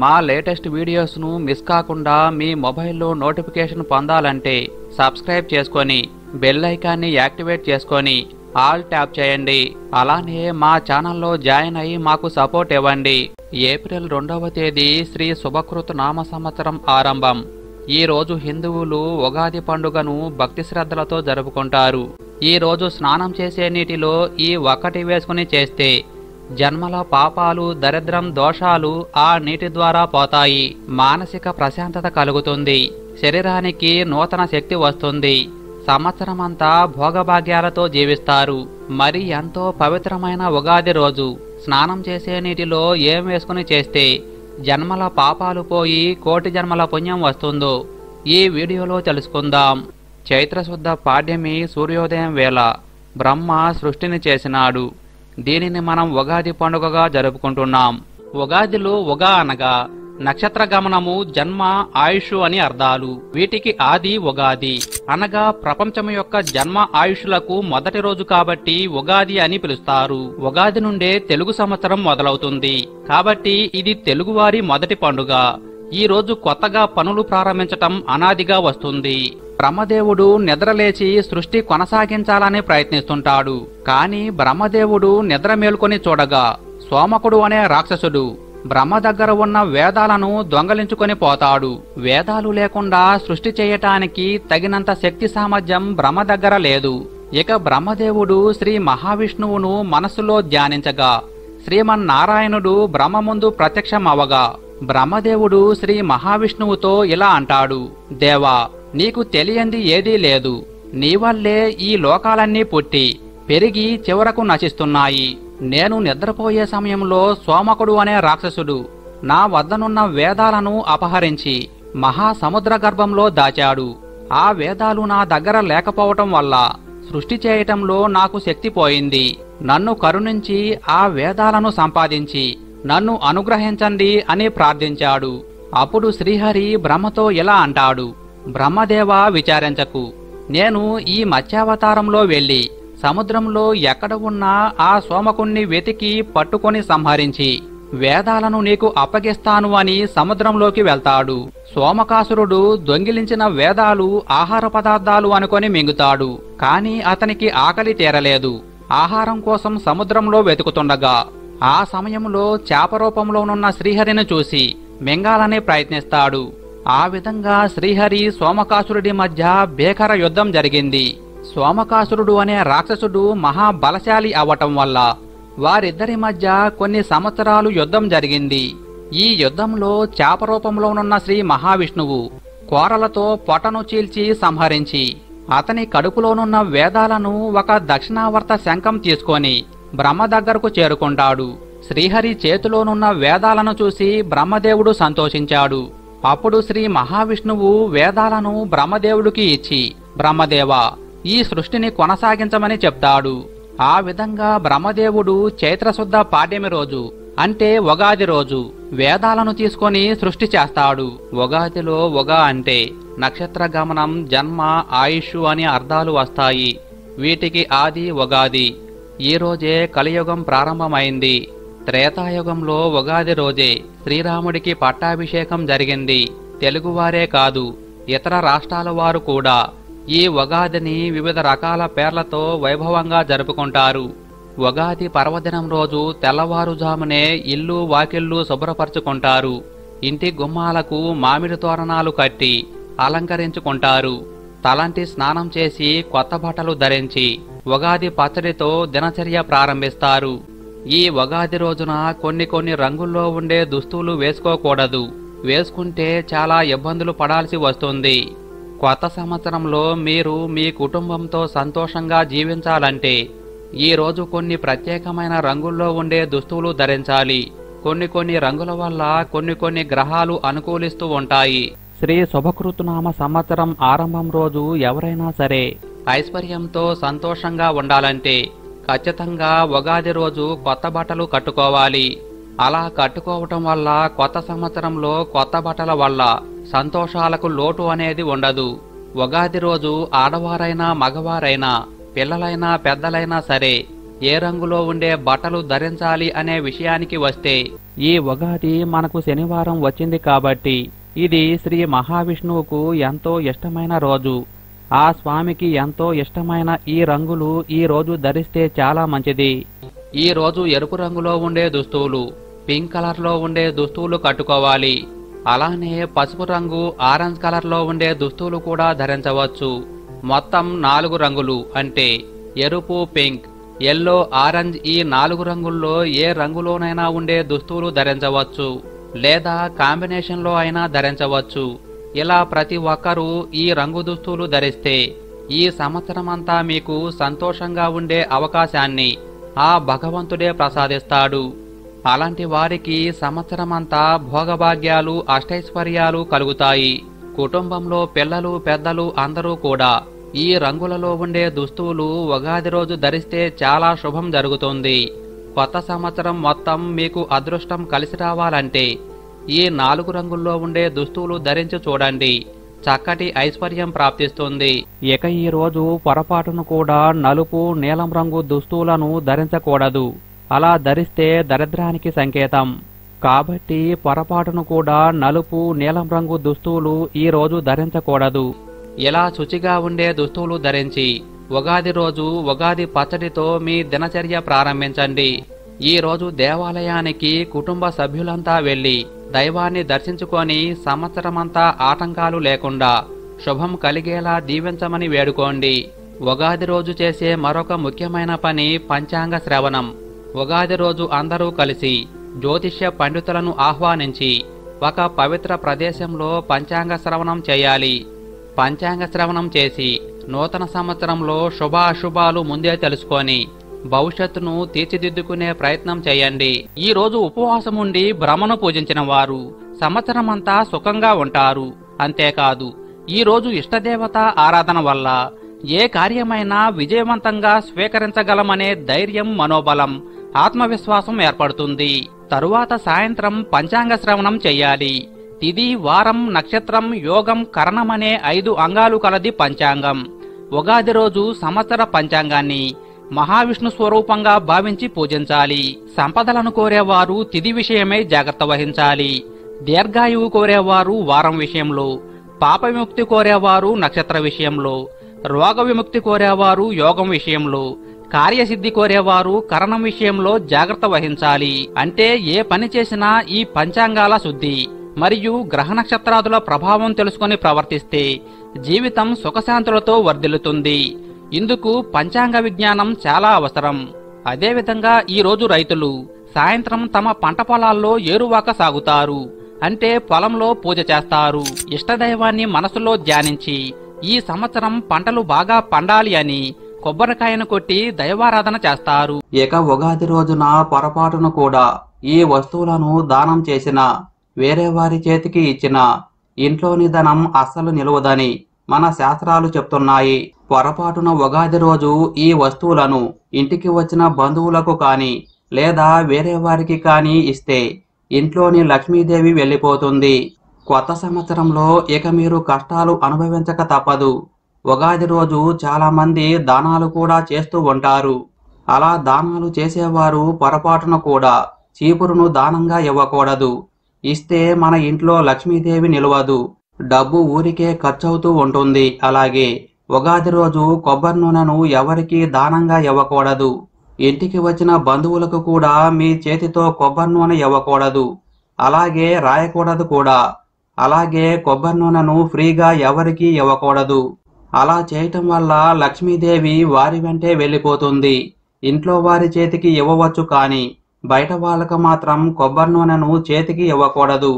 మా latest వీడియోస్ను miss కాకుండా మీ మొబైల్లో నోటిఫికేషన్ పొందాలంటే సబ్స్క్రైబ్ చేసుకొని బెల్ ఐకాన్ని యాక్టివేట్ చేసుకొని ఆల్ ట్యాప్ చేయండి. అలానే మా ఛానల్లో జాయిన్ అయ్యి మాకు సపోర్ట్ ఇవ్వండి. ఏప్రిల్ రెండవ తేదీ శ్రీ శుభకృత నామ సంవత్సరం ఆరంభం. ఈ రోజు హిందువులు ఉగాది పండుగను భక్తి శ్రద్ధలతో జరుపుకుంటారు. ఈ రోజు స్నానం చేసే నీటిలో ఈ ఒక్కటి వేసుకుని చేస్తే జన్మల పాపాలు దరిద్రం దోషాలు ఆ నీటి ద్వారా పోతాయి. మానసిక ప్రశాంతత కలుగుతుంది. శరీరానికి నూతన శక్తి వస్తుంది. సంవత్సరమంతా భోగభాగ్యాలతో జీవిస్తారు. మరి ఎంతో పవిత్రమైన ఉగాది రోజు. స్నానం చేసే నీటిలో ఏం వేసుకుని చేస్తే జన్మల పాపాలు పోయి కోటి జన్మల పుణ్యం వస్తుందో ఈ వీడియోలో తెలుసుకుందాం. చైత్రశుద్ధ పాడ్యమి సూర్యోదయం వేళ బ్రహ్మ సృష్టిని చేసినాడు. దీనిని మనం ఉగాది పండుగగా జరుపుకుంటున్నాం. ఉగాదిలో ఉగా అనగా నక్షత్ర గమనము జన్మ ఆయుష్ అని అర్థాలు. వీటికి ఆది ఉగాది. అనగా ప్రపంచం యొక్క జన్మ ఆయుష్లకు మొదటి రోజు కాబట్టి ఉగాది అని పిలుస్తారు. ఉగాది నుండే తెలుగు సంవత్సరం మొదలవుతుంది. కాబట్టి ఇది తెలుగువారి మొదటి పండుగ. ఈ రోజు కొత్తగా పనులు ప్రారంభించటం అనాదిగా వస్తుంది. బ్రహ్మదేవుడు నిద్రలేచి సృష్టి కొనసాగించాలని ప్రయత్నిస్తుంటాడు. కాని బ్రహ్మదేవుడు నిద్ర మేల్కొని చూడగా సోమకుడు అనే రాక్షసుడు బ్రహ్మ దగ్గర ఉన్న వేదాలను దొంగలించుకొని పోతాడు. వేదాలు లేకుండా సృష్టి చేయటానికి తగినంత శక్తి సామర్థ్యం బ్రహ్మ దగ్గర లేదు. ఇక బ్రహ్మదేవుడు శ్రీ మహావిష్ణువును మనస్సులో ధ్యానించగా శ్రీమన్నారాయణుడు బ్రహ్మ ముందు ప్రత్యక్షమవగా బ్రహ్మదేవుడు శ్రీ మహావిష్ణువుతో ఇలా అంటాడు దేవా నీకు తెలియంది ఏదీ లేదు. నీ వల్లే ఈ లోకాలన్నీ పుట్టి పెరిగి చివరకు నశిస్తున్నాయి. నేను నిద్రపోయే సమయంలో సోమకుడు అనే రాక్షసుడు. నా వద్దనున్న వేదాలను అపహరించి మహాసముద్ర గర్భంలో దాచాడు. ఆ వేదాలు నా దగ్గర లేకపోవటం వల్ల సృష్టి చేయటంలో నాకు శక్తి పోయింది. నన్ను కరుణించి ఆ వేదాలను సంపాదించి నన్ను అనుగ్రహించండి అని ప్రార్థించాడు. అప్పుడు శ్రీహరి బ్రహ్మతో ఇలా అంటాడు బ్రహ్మదేవ విచారించకు. నేను ఈ మత్స్యావతారంలో వెళ్ళి సముద్రంలో ఎక్కడ ఉన్నా ఆ సోమకుణ్ణి వెతికి పట్టుకొని సంహరించి వేదాలను నీకు అప్పగిస్తాను అని సముద్రంలోకి వెళ్తాడు. సోమకాసురుడు దొంగిలించిన వేదాలు ఆహార పదార్థాలు అనుకొని మింగుతాడు. కాని అతనికి ఆకలి తీరలేదు. ఆహారం కోసం సముద్రంలో వెతుకుతుండగా ఆ సమయంలో చేప రూపంలోనున్న శ్రీహరిని చూసి మింగాలని ప్రయత్నిస్తాడు. ఆ విధంగా శ్రీహరి సోమకాసురుడి మధ్య భీకర యుద్ధం జరిగింది. సోమకాసురుడు అనే రాక్షసుడు మహాబలశాలి అవటం వల్ల వారిద్దరి మధ్య కొన్ని సంవత్సరాలు యుద్ధం జరిగింది. ఈ యుద్ధంలో చేప రూపంలోనున్న శ్రీ మహావిష్ణువు కోరలతో పొటను చీల్చి సంహరించి అతని కడుపులోనున్న వేదాలను ఒక దక్షిణావర్త శంఖం తీసుకొని బ్రహ్మ దగ్గరకు చేరుకుంటాడు. శ్రీహరి చేతిలోనున్న వేదాలను చూసి బ్రహ్మదేవుడు సంతోషించాడు. అప్పుడు శ్రీ మహావిష్ణువు వేదాలను బ్రహ్మదేవుడికి ఇచ్చి బ్రహ్మదేవ ఈ సృష్టిని కొనసాగించమని చెప్తాడు. ఆ విధంగా బ్రహ్మదేవుడు చైత్రశుద్ధ పాడ్యమి రోజు అంటే ఉగాది రోజు వేదాలను తీసుకొని సృష్టి చేస్తాడు. ఉగాదిలో ఉగా అంటే నక్షత్ర గమనం జన్మ ఆయుష్ అని అర్థాలు వస్తాయి. వీటికి ఆది ఉగాది. ఈరోజే కలియుగం ప్రారంభమైంది. త్రేతాయుగంలో ఉగాది రోజే శ్రీరాముడికి పట్టాభిషేకం జరిగింది. తెలుగువారే కాదు ఇతర రాష్ట్రాల వారు కూడా ఈ ఉగాదిని వివిధ రకాల పేర్లతో వైభవంగా జరుపుకుంటారు. ఉగాది పర్వదినం రోజు తెల్లవారుజామునే ఇల్లు వాకిళ్ళు శుభ్రపరచుకుంటారు. ఇంటి గుమ్మాలకు మామిడి తోరణాలు కట్టి అలంకరించుకుంటారు. తలంటి స్నానం చేసి కొత్త బట్టలు ధరించి ఉగాది పచ్చడితో దినచర్య ప్రారంభిస్తారు. ఈ ఉగాది రోజున కొన్ని కొన్ని రంగుల్లో ఉండే దుస్తులు వేసుకోకూడదు. వేసుకుంటే చాలా ఇబ్బందులు పడాల్సి వస్తుంది. కొత్త సంవత్సరంలో మీరు మీ కుటుంబంతో సంతోషంగా జీవించాలంటే ఈ రోజు కొన్ని ప్రత్యేకమైన రంగుల్లో ఉండే దుస్తులు ధరించాలి. కొన్ని కొన్ని రంగుల వల్ల కొన్ని కొన్ని గ్రహాలు అనుకూలిస్తూ ఉంటాయి. శ్రీ శుభకృతునామ సంవత్సరం ఆరంభం రోజు ఎవరైనా సరే ఐశ్వర్యంతో సంతోషంగా ఉండాలంటే ఖచ్చితంగా ఉగాది రోజు కొత్త బట్టలు కట్టుకోవాలి. అలా కట్టుకోవటం వల్ల కొత్త సంవత్సరంలో కొత్త బట్టల వల్ల సంతోషాలకు లోటు అనేది ఉండదు. ఉగాది రోజు ఆడవారైనా మగవారైనా పిల్లలైనా పెద్దలైనా సరే ఏ రంగులో ఉండే బట్టలు ధరించాలి అనే విషయానికి వస్తే ఈ ఉగాది మనకు శనివారం వచ్చింది కాబట్టి ఇది శ్రీ మహావిష్ణువుకు ఎంతో ఇష్టమైన రోజు. ఆ స్వామికి ఎంతో ఇష్టమైన ఈ రంగులు ఈ రోజు ధరిస్తే చాలా మంచిది. ఈ రోజు ఎరుపు రంగులో ఉండే దుస్తువులు పింక్ కలర్లో ఉండే దుస్తువులు కట్టుకోవాలి. అలానే పసుపు రంగు ఆరెంజ్ కలర్లో ఉండే దుస్తువులు కూడా ధరించవచ్చు. మొత్తం నాలుగు రంగులు అంటే ఎరుపు పింక్ ఎల్లో ఆరెంజ్ ఈ నాలుగు రంగుల్లో ఏ రంగులోనైనా ఉండే దుస్తువులు ధరించవచ్చు. లేదా కాంబినేషన్లో అయినా ధరించవచ్చు. ఇలా ప్రతి ఒక్కరూ ఈ రంగు దుస్తులు ధరిస్తే ఈ సంవత్సరమంతా మీకు సంతోషంగా ఉండే అవకాశాన్ని ఆ భగవంతుడే ప్రసాదిస్తాడు. అలాంటి వారికి సంవత్సరమంతా భోగభాగ్యాలు అష్టైశ్వర్యాలు కలుగుతాయి. కుటుంబంలో పిల్లలు పెద్దలు అందరూ కూడా ఈ రంగులలో ఉండే దుస్తువులు ఉగాది రోజు ధరిస్తే చాలా శుభం జరుగుతుంది. కొత్త సంవత్సరం మొత్తం మీకు అదృష్టం కలిసి రావాలంటే ఈ నాలుగు రంగుల్లో ఉండే దుస్తువులు ధరించి చూడండి. చక్కటి ఐశ్వర్యం ప్రాప్తిస్తుంది. ఇక ఈ రోజు పొరపాటును కూడా నలుపు నీలం రంగు దుస్తువులను ధరించకూడదు. అలా ధరిస్తే దరిద్రానికి సంకేతం. కాబట్టి పొరపాటును కూడా నలుపు నీలం రంగు దుస్తువులు ఈ రోజు ధరించకూడదు. ఇలా శుచిగా ఉండే దుస్తువులు ధరించి ఉగాది రోజు ఉగాది పచ్చడితో మీ దినచర్య ప్రారంభించండి. ఈ రోజు దేవాలయానికి కుటుంబ సభ్యులంతా వెళ్ళి దైవాన్ని దర్శించుకొని సంవత్సరమంతా ఆటంకాలు లేకుండా శుభం కలిగేలా దీవించమని వేడుకోండి. ఉగాది రోజు చేసే మరొక ముఖ్యమైన పని పంచాంగ శ్రవణం. ఉగాది రోజు అందరూ కలిసి జ్యోతిష్య పండితులను ఆహ్వానించి ఒక పవిత్ర ప్రదేశంలో పంచాంగ శ్రవణం చేయాలి. పంచాంగ శ్రవణం చేసి నూతన సంవత్సరంలో శుభాశుభాలు ముందే తెలుసుకొని భవిష్యత్తును తీర్చిదిద్దుకునే ప్రయత్నం చేయండి. ఈ రోజు ఉపవాసం ఉండి భ్రమను పూజించిన వారు సంవత్సరమంతా సుఖంగా ఉంటారు. అంతేకాదు ఈ రోజు ఇష్టదేవత ఆరాధన వల్ల ఏ కార్యమైనా విజయవంతంగా స్వీకరించగలమనే ధైర్యం మనోబలం ఆత్మవిశ్వాసం ఏర్పడుతుంది. తరువాత సాయంత్రం పంచాంగ శ్రవణం చెయ్యాలి తిది వారం నక్షత్రం యోగం కరణమనే ఐదు అంగాలు కలది పంచాంగం. ఉగాది రోజు సంవత్సర పంచాంగాన్ని మహావిష్ణు స్వరూపంగా భావించి పూజించాలి. సంపదలను కోరేవారు తిది విషయమై జాగ్రత్త వహించాలి. దీర్ఘాయువు కోరేవారు వారం విషయంలో పాప విముక్తి కోరేవారు నక్షత్ర విషయంలో రోగ విముక్తి కోరేవారు యోగం విషయంలో కార్యసిద్ధి కోరేవారు కరణం విషయంలో జాగ్రత్త వహించాలి. అంటే ఏ పని చేసినా ఈ పంచాంగాల శుద్ధి. మరియు గ్రహ నక్షత్రాదుల ప్రభావం తెలుసుకొని ప్రవర్తిస్తే జీవితం సుఖశాంతులతో వర్ధిల్లుతుంది. ఇందుకు పంచాంగ విజ్ఞానం చాలా అవసరం. అదేవిధంగా ఈరోజు రైతులు సాయంత్రం తమ పంట పొలాల్లో ఏరువాక సాగుతారు. అంటే పొలంలో పూజ చేస్తారు. ఇష్టదైవాన్ని మనసులో ధ్యానించి ఈ సంవత్సరం పంటలు బాగా పండాలి అని కొబ్బరికాయను కొట్టి దైవారాధన చేస్తారు. ఇక ఉగాది రోజున పొరపాటును కూడా ఈ వస్తువులను దానం చేసిన వేరే వారి చేతికి ఇచ్చిన ఇంట్లోని ధనం అస్సలు నిలవదని మన శాస్త్రాలు చెప్తున్నాయి. పొరపాటున ఉగాది రోజు ఈ వస్తువులను ఇంటికి వచ్చిన బంధువులకు కానీ లేదా వేరే వారికి కానీ ఇస్తే ఇంట్లోని లక్ష్మీదేవి వెళ్ళిపోతుంది. కొత్త సంవత్సరంలో ఇక మీరు కష్టాలు అనుభవించక తప్పదు. ఉగాది రోజు చాలామంది దానాలు కూడా చేస్తూ ఉంటారు. అలా దానాలు చేసేవారు పొరపాటున కూడా చీపురును దానంగా ఇవ్వకూడదు. ఇస్తే మన ఇంట్లో లక్ష్మీదేవి నిలవదు. డబ్బు ఊరికే ఖర్చవుతూ ఉంటుంది. అలాగే ఉగాది రోజు కొబ్బరి నూనెను ఎవరికీ దానంగా ఇవ్వకూడదు. ఇంటికి వచ్చిన బంధువులకు కూడా మీ చేతితో కొబ్బరి నూనె ఇవ్వకూడదు. అలాగే రాయకూడదు కూడా. అలాగే కొబ్బరి నూనెను ఫ్రీగా ఎవరికీ ఇవ్వకూడదు. అలా చేయటం వల్ల లక్ష్మీదేవి వారి వెంటే వెళ్ళిపోతుంది. ఇంట్లో వారి చేతికి ఇవ్వవచ్చు కానీ బయట వాళ్ళకు మాత్రం కొబ్బరి నూనెను చేతికి ఇవ్వకూడదు.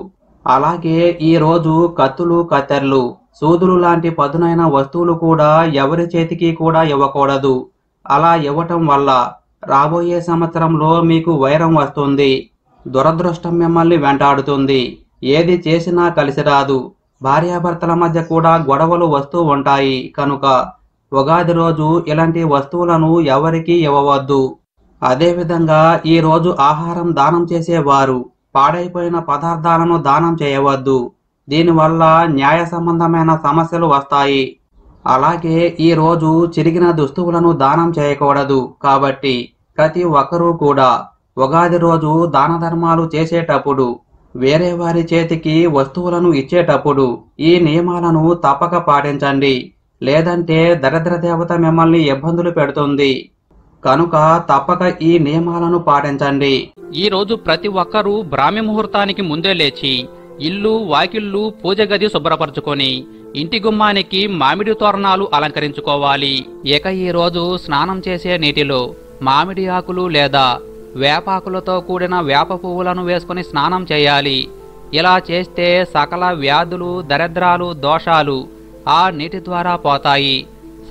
అలాగే ఈ రోజు కత్తులు కత్తెర్లు సూదులు లాంటి పదునైన వస్తువులు కూడా ఎవరి చేతికి కూడా ఇవ్వకూడదు. అలా ఇవ్వటం వల్ల రాబోయే సంవత్సరంలో మీకు వైరం వస్తుంది. దురదృష్టం మిమ్మల్ని వెంటాడుతుంది. ఏది చేసినా కలిసి రాదు. భార్యాభర్తల మధ్య కూడా గొడవలు వస్తూ ఉంటాయి. కనుక ఉగాది రోజు ఇలాంటి వస్తువులను ఎవరికీ ఇవ్వవద్దు. అదేవిధంగా ఈరోజు ఆహారం దానం చేసేవారు. పాడైపోయిన పదార్థాలను దానం చేయవద్దు. దీనివల్ల న్యాయ సంబంధమైన సమస్యలు వస్తాయి. అలాగే ఈరోజు చిరిగిన దుస్తువులను దానం చేయకూడదు కాబట్టి ప్రతి ఒక్కరూ కూడా ఉగాది రోజు దాన ధర్మాలు చేసేటప్పుడు వేరే వారి చేతికి వస్తువులను ఇచ్చేటప్పుడు ఈ నియమాలను తప్పక పాటించండి. లేదంటే దరిద్ర దేవత మిమ్మల్ని ఇబ్బందులు పెడుతుంది. కనుక తప్పక ఈ నియమాలను పాటించండి. ఈ రోజు ప్రతి ఒక్కరూ బ్రాహ్మి ముహూర్తానికి ముందే లేచి ఇల్లు వాకిళ్ళు పూజ గది శుభ్రపరచుకొని ఇంటి గుమ్మానికి మామిడి తోరణాలు అలంకరించుకోవాలి. ఇక ఈ రోజు స్నానం చేసే నీటిలో మామిడి ఆకులు లేదా వేపాకులతో కూడిన వేప పువ్వులను వేసుకుని స్నానం చేయాలి. ఇలా చేస్తే సకల వ్యాధులు దరిద్రాలు దోషాలు ఆ నీటి ద్వారా పోతాయి.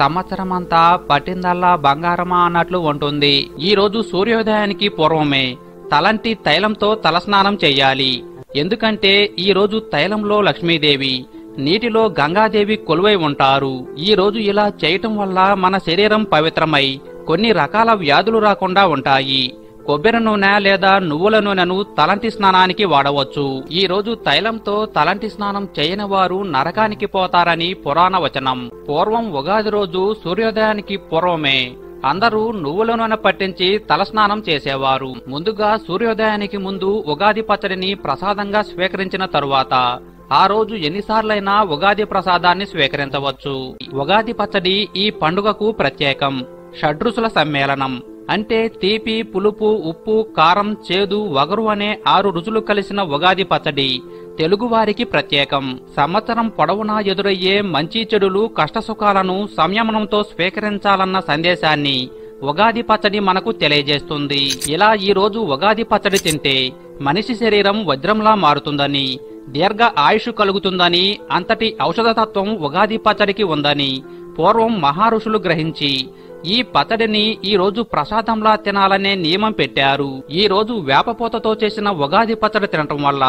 సంవత్సరమంతా పట్టిందల్లా బంగారమా అన్నట్లు ఉంటుంది. ఈ రోజు సూర్యోదయానికి పూర్వమే. తలంటి తైలంతో తలస్నానం చెయ్యాలి. ఎందుకంటే ఈరోజు తైలంలో లక్ష్మీదేవి నీటిలో గంగాదేవి కొలువై ఉంటారు. ఈ రోజు ఇలా చేయటం వల్ల మన శరీరం పవిత్రమై కొన్ని రకాల వ్యాధులు రాకుండా ఉంటాయి. కొబ్బరి నూనె లేదా నువ్వుల నూనెను తలంటి స్నానానికి వాడవచ్చు. ఈ రోజు తైలంతో తలంటి స్నానం చేయని వారు నరకానికి పోతారని పురాణ వచనం. పూర్వం ఉగాది రోజు సూర్యోదయానికి పూర్వమే. అందరూ నువ్వుల నూనె పట్టించి తలస్నానం చేసేవారు. ముందుగా సూర్యోదయానికి ముందు ఉగాది పచ్చడిని ప్రసాదంగా స్వీకరించిన తరువాత ఆ రోజు ఎన్నిసార్లైనా ఉగాది ప్రసాదాన్ని స్వీకరించవచ్చు. ఉగాది పచ్చడి ఈ పండుగకు ప్రత్యేకం. షడ్రుసుల సమ్మేళనం. అంటే తీపి పులుపు ఉప్పు కారం చేదు వగరు అనే ఆరు రుచులు కలిసిన ఉగాది పచ్చడి. తెలుగువారికి ప్రత్యేకం. సంవత్సరం పొడవునా ఎదురయ్యే మంచి చెడులు కష్టసుఖాలను సంయమనంతో స్వీకరించాలన్న సందేశాన్ని ఉగాది పచ్చడి మనకు తెలియజేస్తుంది. ఇలా ఈ రోజు ఉగాది పచ్చడి తింటే మనిషి శరీరం వజ్రంలా మారుతుందని దీర్ఘ ఆయుష్ కలుగుతుందని అంతటి ఔషధతత్వం ఉగాది పచ్చడికి ఉందని పూర్వం మహారుషులు గ్రహించి ఈ పచ్చడిని ఈ రోజు ప్రసాదంలా తినాలనే నియమం పెట్టారు. ఈ రోజు వేపపోతతో చేసిన ఉగాది పచ్చడి తినటం వల్ల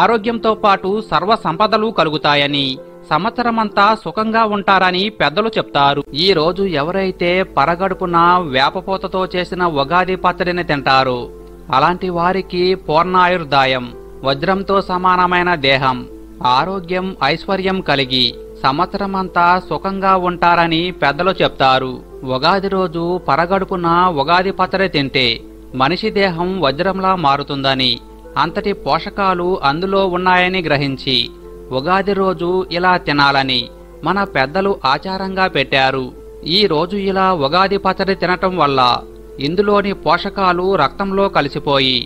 ఆరోగ్యంతో పాటు సర్వ సంపదలు కలుగుతాయని సంవత్సరమంతా సుఖంగా ఉంటారని పెద్దలు చెప్తారు. ఈ రోజు ఎవరైతే పరగడుపున వేపపోతతో చేసిన ఉగాది పచ్చడిని తింటారు అలాంటి వారికి పూర్ణాయుర్దాయం వజ్రంతో సమానమైన దేహం ఆరోగ్యం ఐశ్వర్యం కలిగి సంవత్సరమంతా సుఖంగా ఉంటారని పెద్దలు చెప్తారు. ఉగాది రోజు పరగడుపున ఉగాది పచ్చడి తింటే మనిషి దేహం వజ్రంలా మారుతుందని అంతటి పోషకాలు అందులో ఉన్నాయని గ్రహించి ఉగాది రోజు ఇలా తినాలని మన పెద్దలు ఆచారంగా పెట్టారు. ఈ రోజు ఇలా ఉగాది పచ్చడి తినటం వల్ల ఇందులోని పోషకాలు రక్తంలో కలిసిపోయి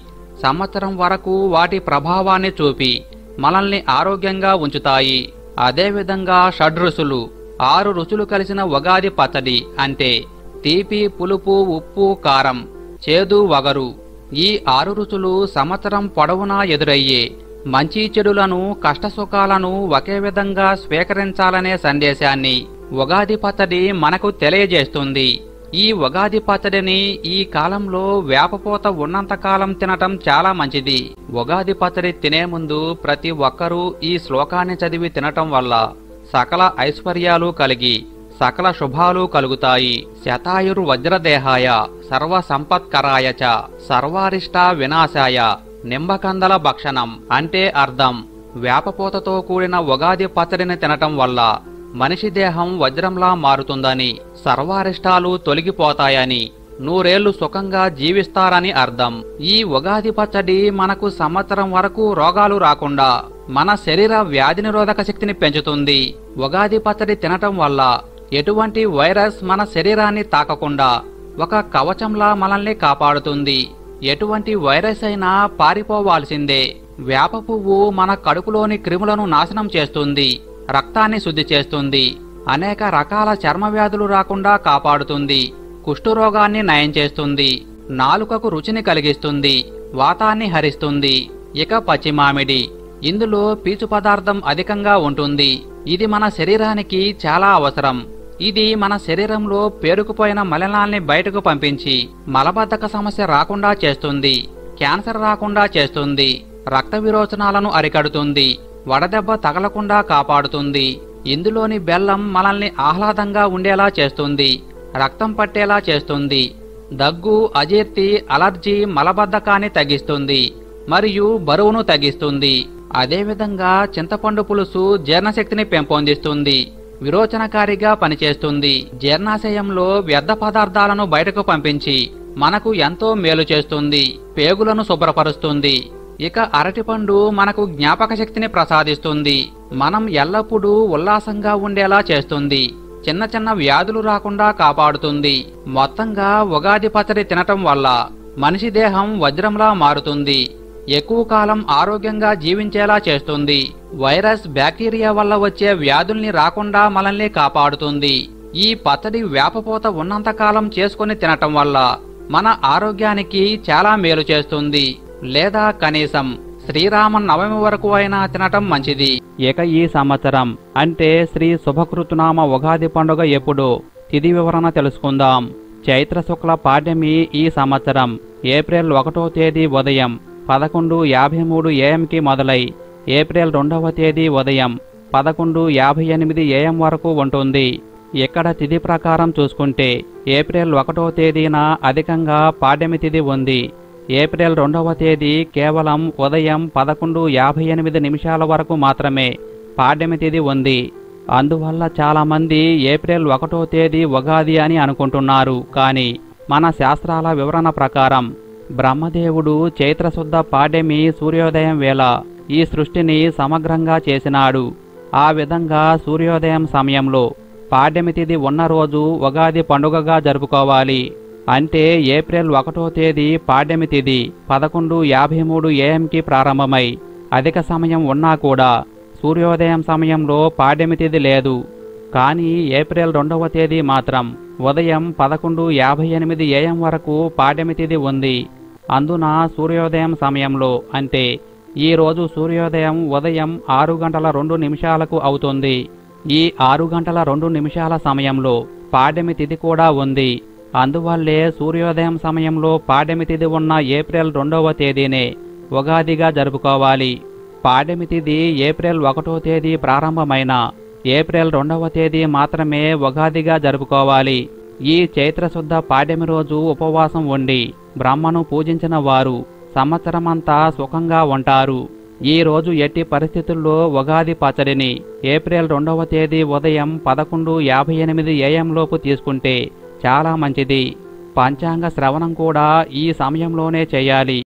సంవత్సరం వరకు వాటి ప్రభావాన్ని చూపి మనల్ని ఆరోగ్యంగా ఉంచుతాయి. అదేవిధంగా షడ్రుసులు ఆరు రుచులు కలిసిన ఉగాది పచ్చడి అంటే తీపి పులుపు ఉప్పు కారం చేదు వగరు. ఈ ఆరు రుచులు సంవత్సరం పొడవునా ఎదురయ్యే మంచి చెడులను కష్టసుఖాలను ఒకే విధంగా స్వీకరించాలనే సందేశాన్ని ఉగాది పచ్చడి మనకు తెలియజేస్తుంది. ఈ ఉగాది పచ్చడిని ఈ కాలంలో వేపపోత ఉన్నంతకాలం తినటం చాలా మంచిది. ఉగాది పచ్చడి తినే ముందు ప్రతి ఒక్కరూ ఈ శ్లోకాన్ని చదివి తినటం వల్ల సకల ఐశ్వర్యాలు కలిగి సకల శుభాలు కలుగుతాయి. శతాయుర్ వజ్రదేహాయ సర్వ సంపత్కరాయ చ సర్వారిష్ట వినాశాయ నింబకందల భక్షణం అంటే అర్థం. వేపపూతతో కూడిన ఉగాది పచ్చడిని తినటం వల్ల మనిషి దేహం వజ్రంలా మారుతుందని సర్వారిష్టాలు తొలగిపోతాయని. నూరేళ్ళు సుఖంగా జీవిస్తారని అర్థం. ఈ ఉగాది పచ్చడి మనకు సంవత్సరం వరకు రోగాలు రాకుండా మన శరీర వ్యాధి నిరోధక శక్తిని పెంచుతుంది. ఉగాది పచ్చడి తినటం వల్ల ఎటువంటి వైరస్ మన శరీరాన్ని తాకకుండా ఒక కవచంలా మనల్ని కాపాడుతుంది. ఎటువంటి వైరస్ అయినా పారిపోవాల్సిందే. వేప పువ్వు మన కడుపులోని క్రిములను నాశనం చేస్తుంది రక్తాన్ని శుద్ధి చేస్తుంది అనేక రకాల చర్మ వ్యాధులు రాకుండా కాపాడుతుంది. కుష్ఠరోగాన్ని నయం చేస్తుంది. నాలుకకు రుచిని కలిగిస్తుంది. వాతాన్ని హరిస్తుంది. ఇక పచ్చిమామిడి. ఇందులో పీచు పదార్థం అధికంగా ఉంటుంది. ఇది మన శరీరానికి చాలా అవసరం. ఇది మన శరీరంలో పేరుకుపోయిన మలినాల్ని బయటకు పంపించి మలబద్ధక సమస్య రాకుండా చేస్తుంది. క్యాన్సర్ రాకుండా చేస్తుంది. రక్త విరోచనాలను అరికడుతుంది. వడదెబ్బ తగలకుండా కాపాడుతుంది. ఇందులోని బెల్లం మనల్ని ఆహ్లాదంగా ఉండేలా చేస్తుంది. రక్తం పట్టేలా చేస్తుంది. దగ్గు అజీర్తి అలర్జీ మలబద్ధకాన్ని తగ్గిస్తుంది మరియు బరువును తగ్గిస్తుంది. అదేవిధంగా చింతపండు పులుసు జీర్ణశక్తిని పెంపొందిస్తుంది. విరోచనకారిగా పనిచేస్తుంది. జీర్ణాశయంలో వ్యర్థ పదార్థాలను బయటకు పంపించి మనకు ఎంతో మేలు చేస్తుంది. పేగులను శుభ్రపరుస్తుంది. ఇక అరటిపండు మనకు జ్ఞాపక శక్తిని ప్రసాదిస్తుంది. మనం ఎల్లప్పుడూ ఉల్లాసంగా ఉండేలా చేస్తుంది. చిన్న చిన్న వ్యాధులు రాకుండా కాపాడుతుంది. మొత్తంగా ఉగాది పచ్చడి తినటం వల్ల మనిషి దేహం వజ్రంలా మారుతుంది. ఎక్కువ కాలం ఆరోగ్యంగా జీవించేలా చేస్తుంది. వైరస్ బ్యాక్టీరియా వల్ల వచ్చే వ్యాధుల్ని రాకుండా మనల్ని కాపాడుతుంది. ఈ పచ్చడి వేపపోత ఉన్నంతకాలం చేసుకుని తినటం వల్ల మన ఆరోగ్యానికి చాలా మేలు చేస్తుంది. లేదా కనీసం శ్రీరామ నవమి వరకు అయినా తినటం మంచిది. ఇక ఈ సంవత్సరం. అంటే శ్రీ శుభకృతునామ ఉగాది పండుగ ఎప్పుడు? తిథి వివరణ తెలుసుకుందాం. చైత్ర శుక్ల పాడ్యమి ఈ సంవత్సరం. ఏప్రిల్ ఒకటో తేదీ ఉదయం. పదకొండు యాభై మూడు ఏఎంకి మొదలై. ఏప్రిల్ రెండవ తేదీ ఉదయం. పదకొండు యాభై ఎనిమిది ఏఎం వరకు ఉంటుంది. ఇక్కడ తిథి ప్రకారం చూసుకుంటే ఏప్రిల్ ఒకటో తేదీన అధికంగా పాడ్యమి తిథి ఉంది. ఏప్రిల్ రెండవ తేదీ కేవలం ఉదయం పదకొండు యాభై ఎనిమిది నిమిషాల వరకు మాత్రమే పాడ్యమి తేదీ ఉంది. అందువల్ల చాలామంది ఏప్రిల్ ఒకటో తేదీ ఉగాది అని అనుకుంటున్నారు. కానీ మన శాస్త్రాల వివరణ ప్రకారం బ్రహ్మదేవుడు చైత్రశుద్ధ పాడ్యమి సూర్యోదయం వేళ ఈ సృష్టిని సమగ్రంగా చేసినాడు. ఆ విధంగా సూర్యోదయం సమయంలో పాడ్యమి తిథి ఉన్న రోజు ఉగాది పండుగగా జరుపుకోవాలి. అంటే ఏప్రిల్ ఒకటో తేదీ పాడ్యమి తేదీ పదకొండు యాభై మూడు ఏఎంకి ప్రారంభమై అధిక సమయం ఉన్నా కూడా సూర్యోదయం సమయంలో పాడ్యమి తిది లేదు. కానీ ఏప్రిల్ రెండవ తేదీ మాత్రం ఉదయం పదకొండు యాభై ఎనిమిది ఏఎం వరకు పాడ్యమి తేదీ ఉంది. అందున సూర్యోదయం సమయంలో అంటే ఈరోజు సూర్యోదయం ఉదయం ఆరు గంటల రెండు నిమిషాలకు అవుతుంది. ఈ ఆరు గంటల రెండు నిమిషాల సమయంలో పాడ్యమి తిథి కూడా ఉంది. అందువల్లే సూర్యోదయం సమయంలో పాడ్యమి తిథి ఉన్న ఏప్రిల్ రెండవ తేదీనే ఉగాదిగా జరుపుకోవాలి. పాడ్యమి తిథి ఏప్రిల్ ఒకటో తేదీ ప్రారంభమైన ఏప్రిల్ రెండవ తేదీ మాత్రమే ఉగాదిగా జరుపుకోవాలి. ఈ చైత్రశుద్ధ పాడ్యమి రోజు ఉపవాసం ఉండి బ్రహ్మను పూజించిన వారు సంవత్సరమంతా సుఖంగా ఉంటారు. ఈ రోజు ఎట్టి పరిస్థితుల్లో ఉగాది పచ్చడిని ఏప్రిల్ రెండవ తేదీ ఉదయం పదకొండు యాభై ఎనిమిది ఏఎంలోపు తీసుకుంటే చాలా మంచిది. పంచాంగ శ్రవణం కూడా ఈ సమయంలోనే చేయాలి.